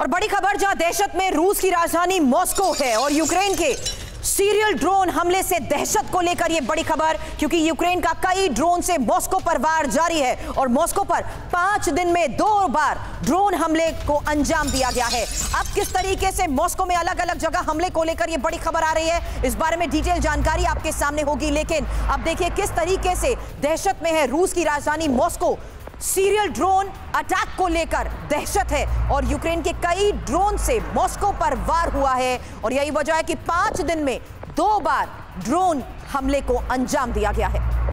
और बड़ी खबर, जहाँ दहशत में रूस की राजधानी मॉस्को है और यूक्रेन के सीरियल ड्रोन हमले से दहशत को लेकर यह बड़ी खबर, क्योंकि यूक्रेन का कई ड्रोन से मॉस्को पर वार जारी है और मॉस्को पर पाँच दिन में दो बार ड्रोन हमले को अंजाम दिया गया है। अब किस तरीके से मॉस्को में अलग अलग जगह हमले को लेकर यह बड़ी खबर आ रही है, इस बारे में डिटेल जानकारी आपके सामने होगी, लेकिन अब देखिए किस तरीके से दहशत में है रूस की राजधानी मॉस्को। सीरियल ड्रोन अटैक को लेकर दहशत है और यूक्रेन के कई ड्रोन से मॉस्को पर वार हुआ है। और यही वजह है कि पाँच दिन में दो बार ड्रोन हमले को अंजाम दिया गया है।